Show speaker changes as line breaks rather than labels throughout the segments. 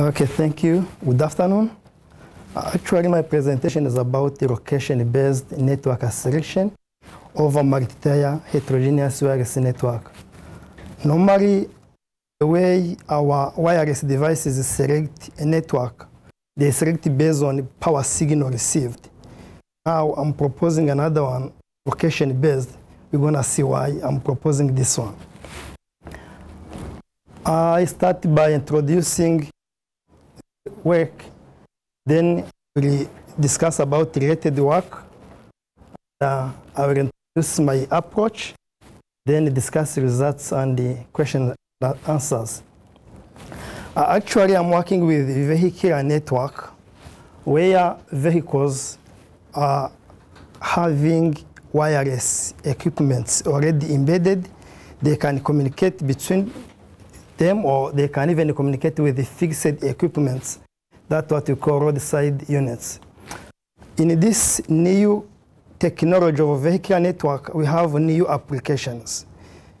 Okay, thank you. Good afternoon. Actually, my presentation is about the location-based network selection over multi-tier heterogeneous wireless network. Normally, the way our wireless devices select a network, they select based on the power signal received. Now I'm proposing another one, location-based. We're gonna see why I'm proposing this one. I start by introducing work, then we discuss about related work. Uh, I will introduce my approach, then discuss results and the question and answers. Uh, actually, I'm working with vehicular network where vehicles are having wireless equipments already embedded. They can communicate between them or they can even communicate with the fixed equipments. That's what we call roadside units. In this new technology of vehicular network, we have new applications.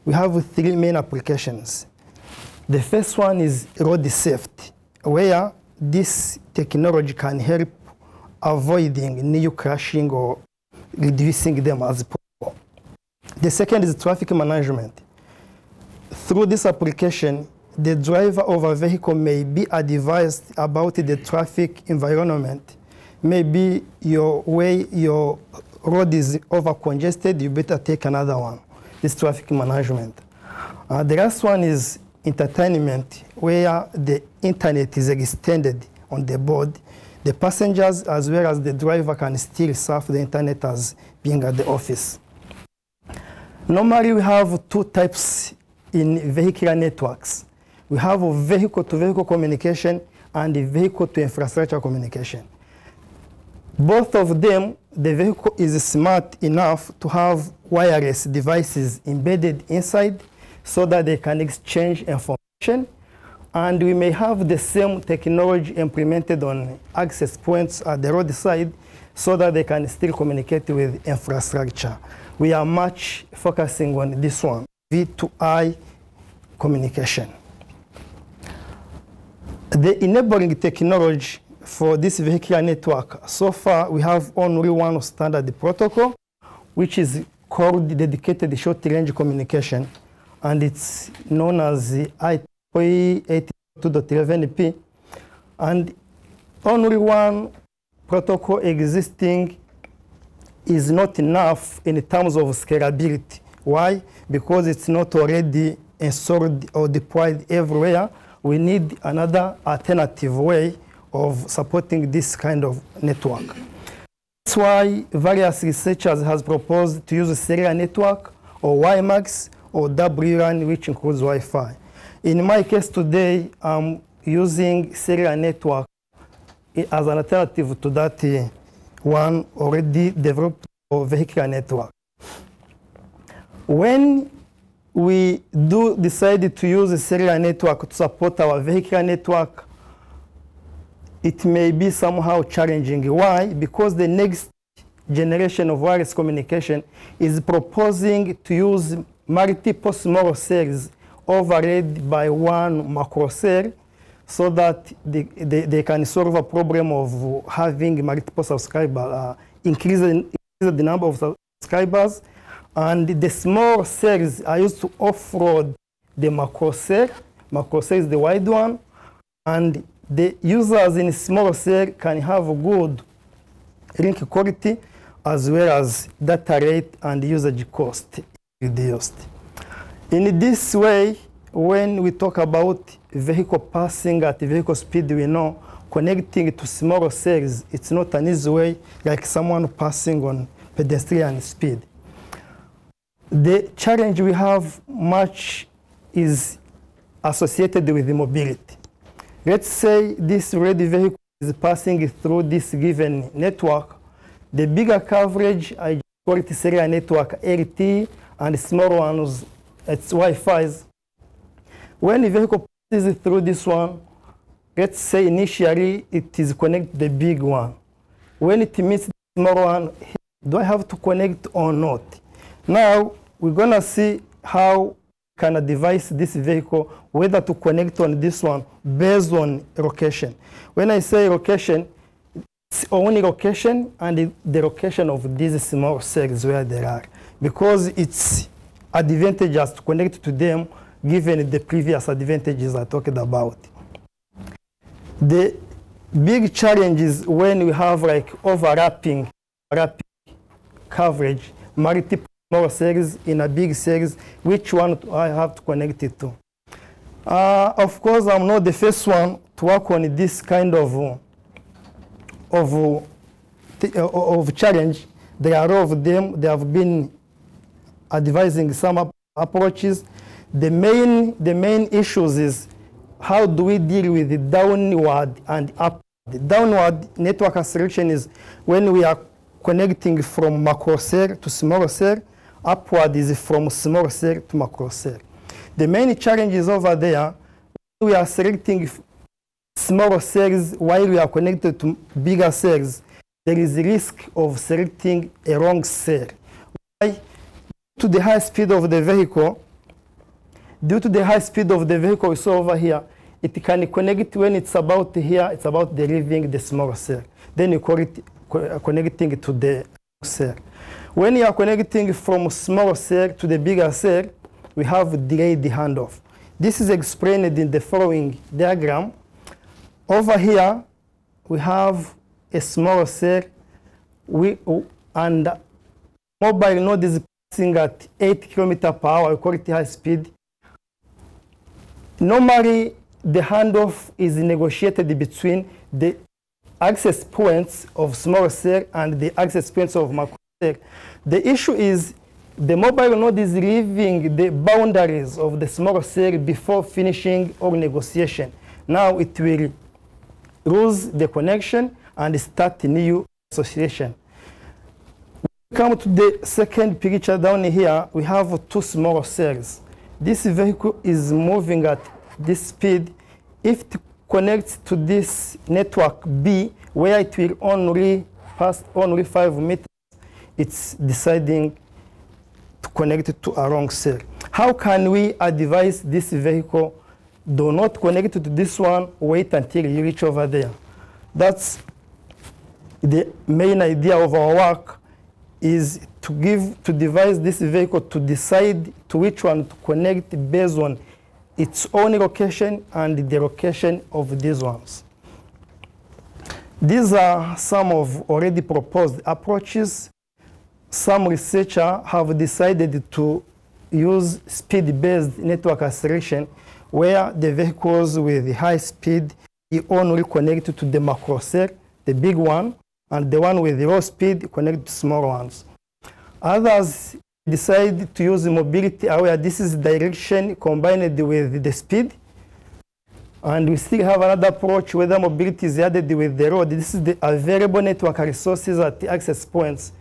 We have three main applications. The first one is road safety, where this technology can help avoiding new crashing or reducing them as possible. The second is traffic management. Through this application, the driver of a vehicle may be advised about the traffic environment. Maybe your way, your road is over congested, you better take another one. This traffic management. Uh, the last one is entertainment, where the internet is extended on the board. The passengers as well as the driver can still surf the internet as being at the office. Normally, we have two types in vehicular networks. We have a vehicle-to-vehicle communication and a vehicle-to-infrastructure communication. Both of them, the vehicle is smart enough to have wireless devices embedded inside so that they can exchange information. And we may have the same technology implemented on access points at the roadside so that they can still communicate with infrastructure. We are much focusing on this one, V2I communication. The enabling technology for this vehicular network, so far we have only one standard protocol, which is called dedicated short-range communication, and it's known as IEEE 802.11p. And only one protocol existing is not enough in terms of scalability. Why? Because it's not already installed or deployed everywhere. We need another alternative way of supporting this kind of network. That's why various researchers has proposed to use a cellular network or WiMAX or WLAN, which includes Wi-Fi. In my case today, I'm using cellular network as an alternative to that uh, one already developed for vehicular network. When we do decide to use a cellular network to support our vehicular network, it may be somehow challenging. Why? Because the next generation of wireless communication is proposing to use multiple small cells overlaid by one macro cell so that they, they, they can solve a problem of having multiple subscribers, uh, increase, increase the number of subscribers. And the small cells are used to offload the macro cell. Macro cell is the wide one. And the users in small cell can have good link quality as well as data rate and usage cost reduced. In this way, when we talk about vehicle passing at vehicle speed, we know connecting to small cells, it's not an easy way like someone passing on pedestrian speed. The challenge we have much is associated with the mobility. Let's say this red vehicle is passing through this given network. The bigger coverage, I call it cellular network LTE, and small ones, it's Wi-Fi's. When the vehicle passes through this one, let's say initially it is connected to the big one. When it meets the small one, do I have to connect or not? Now, we're going to see how can I device this vehicle whether to connect on this one based on location. When I say location, it's only location and the location of these small cells where they are because it's advantageous to connect to them given the previous advantages I talked about. The big challenge is when we have like overlapping, overlapping coverage, multiple small cells in a big cells, which one I have to connect it to. Uh, of course, I'm not the first one to work on this kind of, of, uh, of challenge. There are of them. They have been advising some ap- approaches. The main, the main issues is how do we deal with the downward and upward. The downward network selection is when we are connecting from macro cell to small cell. Upward is from small cell to macro cell. The main challenge is over there. We are selecting smaller cells while we are connected to bigger cells. There is a risk of selecting a wrong cell. Why? Due To the high speed of the vehicle, due to the high speed of the vehicle saw over here, it can connect when it's about here, it's about delivering the small cell. Then you call it co- connecting to the cell. When you are connecting from small cell to the bigger cell, we have delayed the handoff. This is explained in the following diagram. Over here, we have a small cell we, and mobile node is passing at 8 km per hour, we high speed. Normally, the handoff is negotiated between the access points of small cell and the access points of macro. The issue is the mobile node is leaving the boundaries of the small cell before finishing all negotiation. Now it will lose the connection and start a new association. We come to the second picture down here, we have two small cells. This vehicle is moving at this speed. If it connects to this network B, where it will only pass only 5 meters, it's deciding to connect to a wrong cell. How can we advise this vehicle? Do not connect to this one, wait until you reach over there. That's the main idea of our work is to give to devise this vehicle to decide to which one to connect based on its own location and the location of these ones. These are some of already proposed approaches. Some researchers have decided to use speed-based network selection where the vehicles with high speed only connect to the macro cell, the big one, and the one with low speed connect to small ones. Others decide to use mobility where this is direction combined with the speed. And we still have another approach whether mobility is added with the road. This is the available network resources at the access points.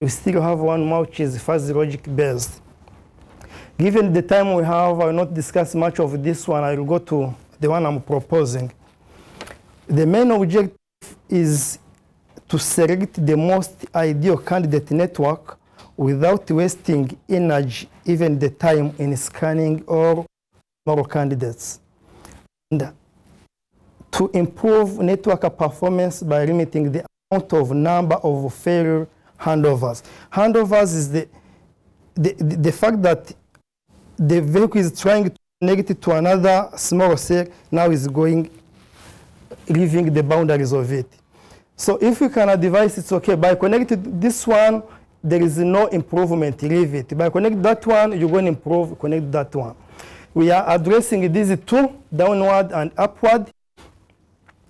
We still have one more which is fuzzy logic based. Given the time we have, I will not discuss much of this one. I will go to the one I'm proposing. The main objective is to select the most ideal candidate network without wasting energy, even the time in scanning all moral candidates. And to improve network performance by limiting the amount of number of failure handovers. Handovers is the, the, the, fact that the vehicle is trying to connect it to another small cell, now is going, leaving the boundaries of it. So if we can advise it's okay, by connecting this one, there is no improvement, leave it. By connect that one, you're going to improve, connect that one. We are addressing these two, downward and upward.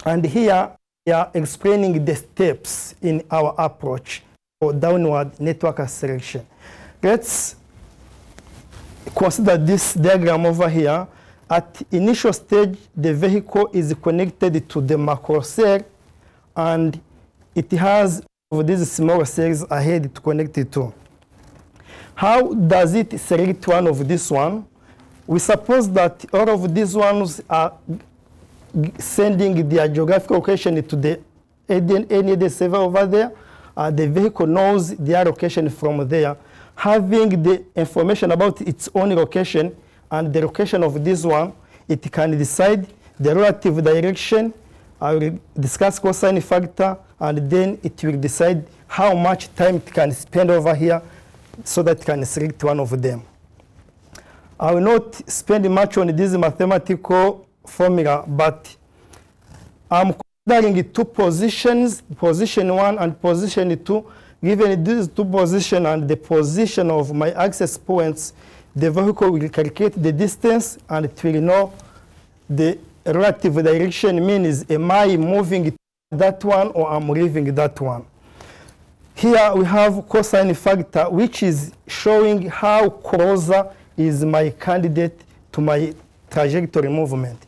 And here, we are explaining the steps in our approach for downward network selection. Let's consider this diagram over here. At initial stage, the vehicle is connected to the macro cell and it has these small cells ahead to connect it to. How does it select one of this one? We suppose that all of these ones are sending their geographical location to the NAD server over there. Uh, the vehicle knows their location from there. Having the information about its own location and the location of this one, it can decide the relative direction. I will discuss cosine factor, and then it will decide how much time it can spend over here so that it can select one of them. I will not spend much on this mathematical formula, but I'm considering two positions, position one and position two. Given these two positions and the position of my access points, the vehicle will calculate the distance and it will know the relative direction means am I moving that one or I'm leaving that one. Here we have cosine factor which is showing how closer is my candidate to my trajectory movement.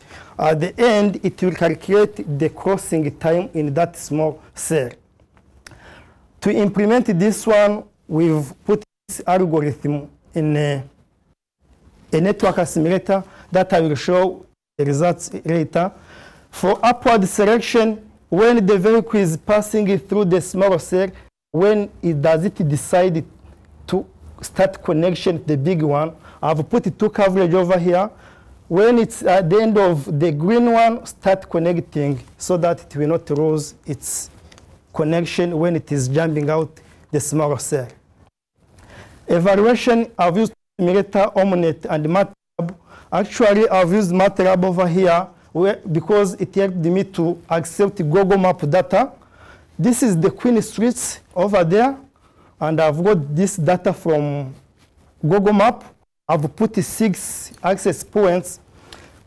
At the end, it will calculate the crossing time in that small cell. To implement this one, we've put this algorithm in a, a network simulator that I will show the results later. For upward selection, when the vehicle is passing through the small cell, when it does it decide to start connection to the big one, I've put two coverage over here. When it's at the end of the green one, start connecting so that it will not lose its connection when it is jumping out the smaller cell. Evaluation, I've used simulator, OMNeT, and MATLAB. Actually, I've used MATLAB over here where, because it helped me to accept Google Map data. This is the Queen Streets over there, and I've got this data from Google Map. I've put six access points.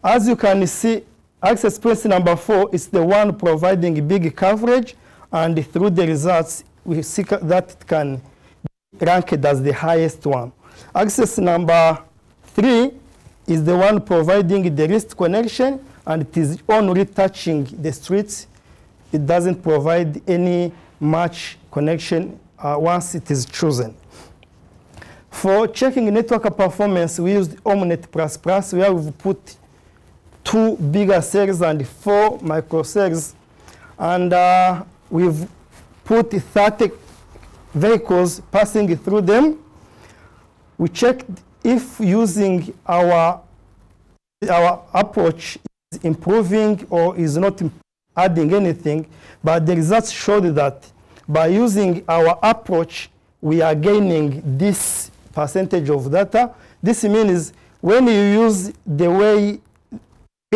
As you can see, access point number four is the one providing big coverage, and through the results, we see that it can be ranked as the highest one. Access number three is the one providing the least connection, and it is only touching the streets. It doesn't provide any much connection uh, once it is chosen. For checking network performance, we used OMNeT++, where we've put two bigger cells and four microcells. And uh, we've put 30 vehicles passing through them. We checked if using our, our approach is improving or is not adding anything, but the results showed that by using our approach, we are gaining this percentage of data. This means when you use the way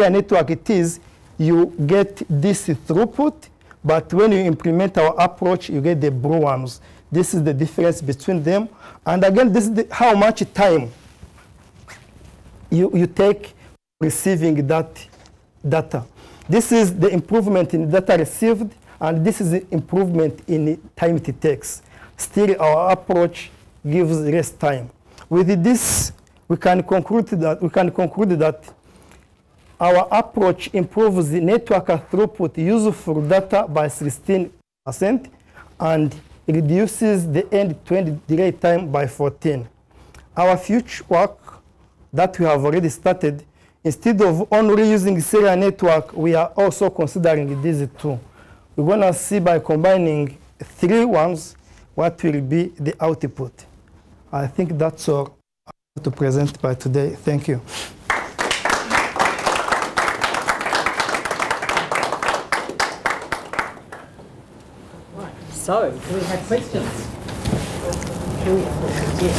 a network it is, you get this throughput, but when you implement our approach, you get the ones. This is the difference between them. And again, this is the, how much time you, you take receiving that data. This is the improvement in data received, and this is the improvement in time it takes. Still, our approach gives less time. With this, we can conclude that we can conclude that our approach improves the network throughput useful data by 16% and reduces the end-to-end delay time by 14. Our future work that we have already started, instead of only using cellular network, we are also considering these two. We're going to see by combining three ones what will be the output. I think that's all to present by today. Thank you.
So, do we have questions?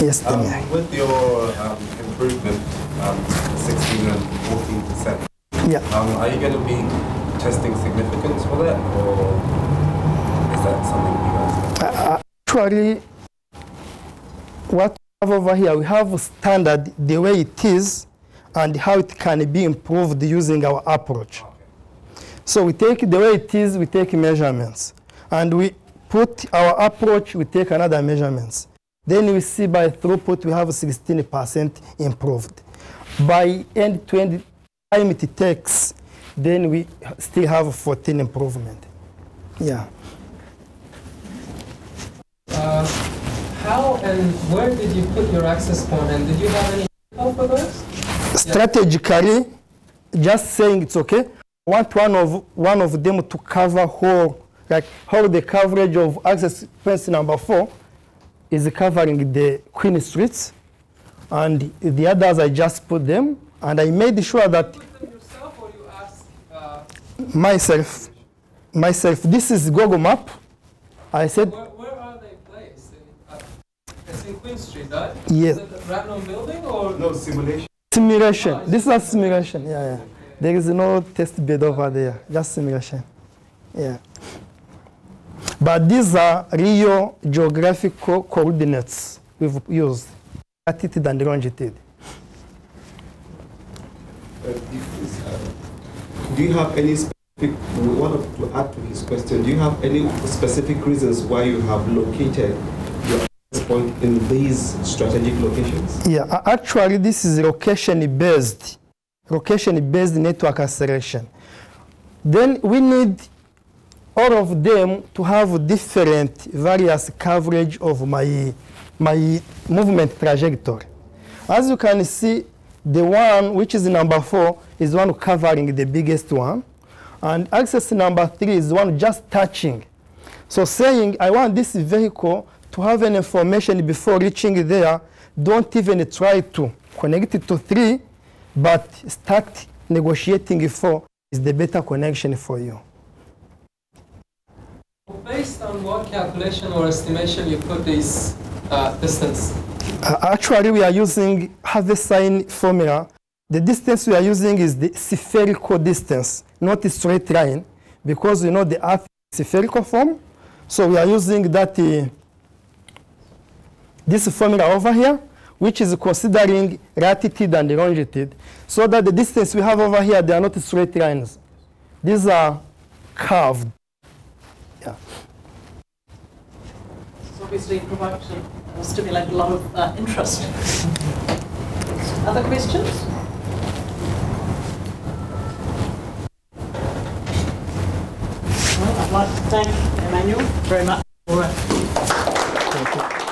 Yes,
Um,
Daniel.
with your um, improvement, um, 16 and 14 percent,
Yeah.
um, are you going to be testing significance for that, or is that something you guys?
Actually, what we have over here, we have standard the way it is and how it can be improved using our approach. So we take the way it is, we take measurements. And we put our approach, we take another measurements. Then we see by throughput, we have 16% improved. By end-to-end time it takes, then we still have 14 improvement. Yeah.
Uh, How and where did you put your access point, and did you have any help for those?
strategically, just saying it's okay. I want one of one of them to cover whole, like how the coverage of access points number four is covering the Queen Streets. and the others I just put them, and I made sure that
Put them yourself or you ask, uh,
myself, myself, this is Google Map. I said,
where, where are they placed? In, uh, it's in Queen Street, right?
Yes.
Is it the Ratnum building or?
No simulation.
simulation. This is a simulation, yeah, yeah. There is no test bed over there, just simulation. Yeah. But these are real geographical coordinates we've used, latitude and longitude.
Uh, do you- is, Do you have any specific, we want to add to his question, do you have any specific reasons why you have located your access point in these strategic locations?
Yeah, actually, this is location-based, location-based network selection. Then we need all of them to have different various coverage of my, my movement trajectory. As you can see, the one which is number four is one covering the biggest one, and axis number three is one just touching. So saying I want this vehicle to have an information before reaching there, don't even try to connect it to three, but start negotiating four is the better connection for you.
Based on what calculation or estimation you put this uh, distance?
Uh, actually, we are using Haversine formula. The distance we are using is the spherical distance, not a straight line, because you know the Earth is spherical form. So we are using that uh, this formula over here, which is considering latitude and longitude, so that the distance we have over here, they are not straight lines. These are curved. Yeah.
It's obviously provoked and stimulated a lot of uh, interest. Other questions? Well, I'd like to thank Emmanuel very much for a